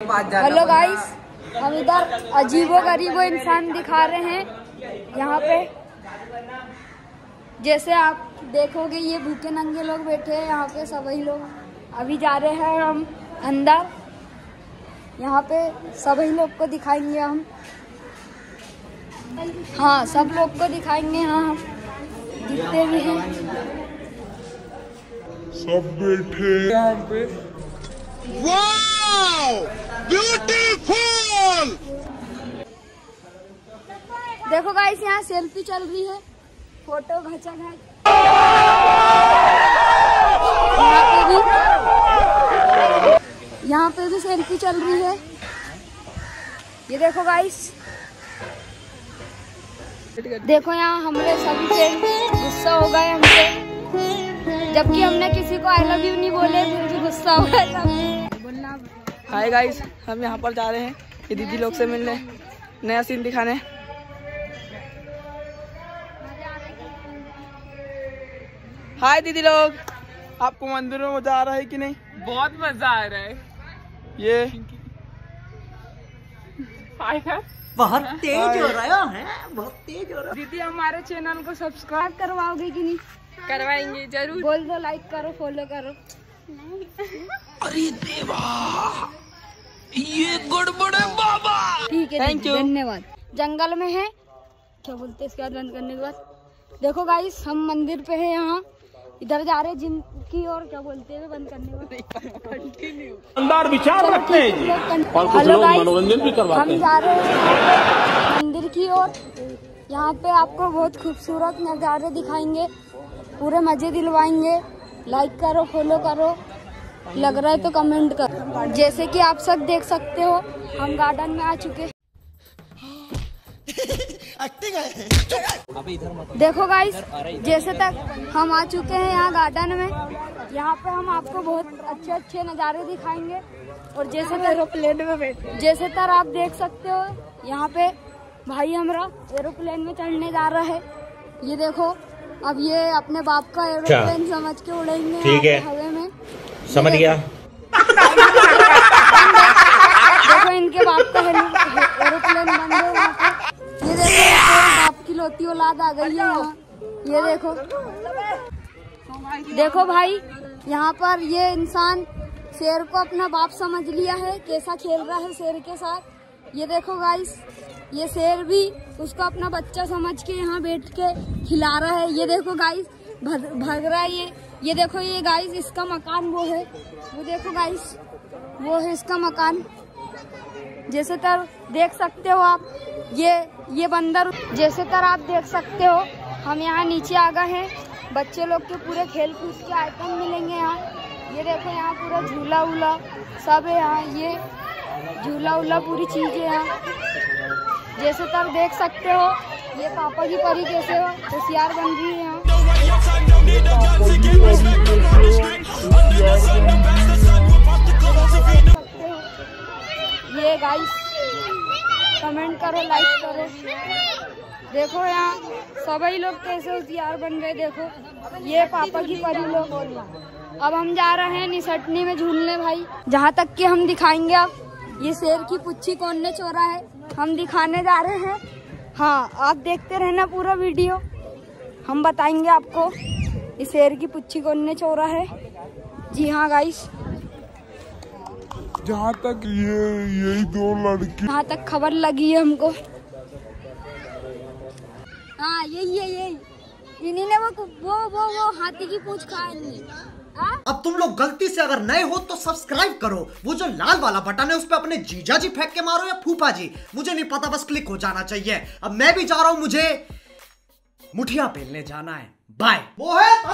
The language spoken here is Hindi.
हेलो गाइस हम इधर अजीबो गरीबो इंसान दिखा रहे हैं यहाँ पे। जैसे आप देखोगे ये भूखे नंगे लोग बैठे हैं यहाँ पे सभी लोग। अभी जा रहे हैं हम अंदर यहाँ पे सभी लोग को दिखाएँगे हम। हाँ सब लोग को दिखाएँगे हाँ हम जितने भी हैं। सब बैठे यहाँ पे। ब्यूटीफुल! देखो गाइस यहाँ सेल्फी चल रही है। फ़ोटो खचा है। यहाँ पे भी सेल्फी चल रही है। ये देखो गाइस देखो यहाँ हमने सभी पे गुस्सा हो गए हमसे। जबकि हमने किसी को आई लव यू नहीं बोले फिर भी गुस्सा हो गया बोलना हाय गाइस हम यहाँ पर जा रहे हैं ये दीदी लोग से मिलने। नया सीन दिखाने। हाय दीदी लोग। आपको मंदिर में मज़ा आ रहा है कि नहीं? बहुत मज़ा आ रहा है। ये। बहुत तेज हो रहा है बहुत तेज हो रहा है। दीदी हमारे चैनल को सब्सक्राइब करवाओगे कि नहीं? करवाएँगे ज़रूर। बोल दो लाइक करो फॉलो करो। अरे देवा! ये गड़बड़ है बाबा ठीक है दीदी, you. धन्यवाद। जंगल में है। क्या बोलते हैं इसके बाद बंद करने के बाद? देखो गाइस हम मंदिर पे है यहाँ। इधर जा रहे हैं जिम की और क्या बोलते हैं बंद करने के बाद। अंदर विचार रखते हैं जी। और कुछ लोग मनोरंजन भी करवाते हम जा रहे हैं मंदिर की ओर। यहाँ पे आपको बहुत खूबसूरत नज़ारे दिखाएँगे। पूरे मज़े दिलवाएँगे। लाइक करो फॉलो करो। लग रहा है तो कमेंट करो। जैसे कि आप सब देख सकते हो हम गार्डन में आ चुके देखो गाइस जैसे तक हम आ चुके हैं यहाँ गार्डन में यहाँ पे हम आपको बहुत अच्छे अच्छे नज़ारे दिखाएँगे। और जैसे एरोप्लेन में बैठे जैसे तर आप देख सकते हो यहाँ पे भाई हमारा एरोप्लेन में चढ़ने जा रहा है। ये देखो अब ये अपने बाप का एरोप्लेन समझ के उड़ेंगे ठीक है। समझ गया? देखो, इनके बाप का एरोप्लेन ये देखो बाप की लोती औलाद आ गई है ये देखो। देखो भाई, यहाँ पर ये इंसान शेर को अपना बाप समझ लिया है, कैसा खेल रहा है शेर के साथ। ये देखो गाइस ये शेर भी उसको अपना बच्चा समझ के यहाँ बैठ के खिला रहा है। ये देखो गाइस भग रहा है ये। ये देखो ये गाइस इसका मकान वो है। वो देखो गाइस वो है इसका मकान। जैसे तर देख सकते हो आप, ये ये बंदर, जैसे तर आप देख सकते हो, हम यहाँ नीचे आ गए हैं। बच्चे लोग के पूरे खेल कूद के आइटम मिलेंगे यहाँ। ये देखो यहाँ पूरा झूला वूला सब है यहाँ। ये झूला वूला पूरी चीज़ है यहाँ। जैसे तर देख सकते हो, ये पापा की परी कैसे होशियार बन रही है यहाँ। सकते हो ये गाइस कमेंट करो लाइक करो। देखो यहाँ, सभी लोग कैसे होशियार बन गए, देखो। ये पापा की परी लोग। अब हम जा रहे हैं निसटनी में झूलने भाई। जहाँ तक कि हम दिखाएँगे अब ये शेर की पुच्छी कौन ने चोरा है? हम दिखाने जा रहे हैं। हाँ आप देखते रहना पूरा वीडियो। हम बताएँगे आपको। इस शेर की पुच्छी को ने चोरा है। जी हाँ गाइस जहाँ तक ये यही दो लड़की यहाँ तक खबर लगी है हमको। हाँ यही है यही। इन्हीं ने वो वो वो वो हाथी की पूछ खा इन्हें हाँ? अब तुम लोग गलती से अगर नए हो तो सब्सक्राइब करो। वो जो लाल वाला बटन है उस पर अपने जीजा जी फेंक के मारो या फूफा जी। मुझे नहीं पता बस क्लिक हो जाना चाहिए। अब मैं भी जा रहा हूँ मुझे मुठिया पेलने जाना है। Bye! Morrer! Tá?